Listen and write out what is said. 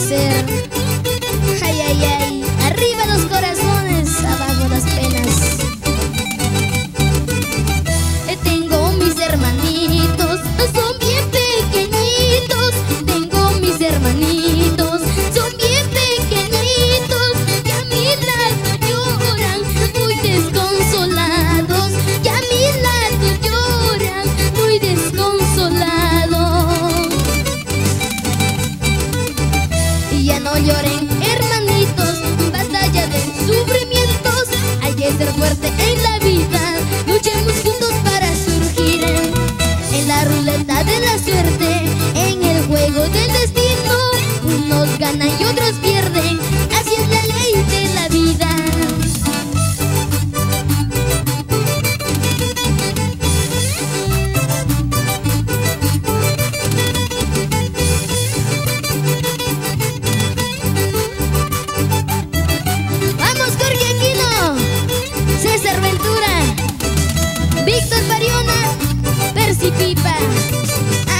hacer Ya no lloren, hermanitos, basta ya de sufrimientos, hay que ser fuerte en la vida. zookeeper.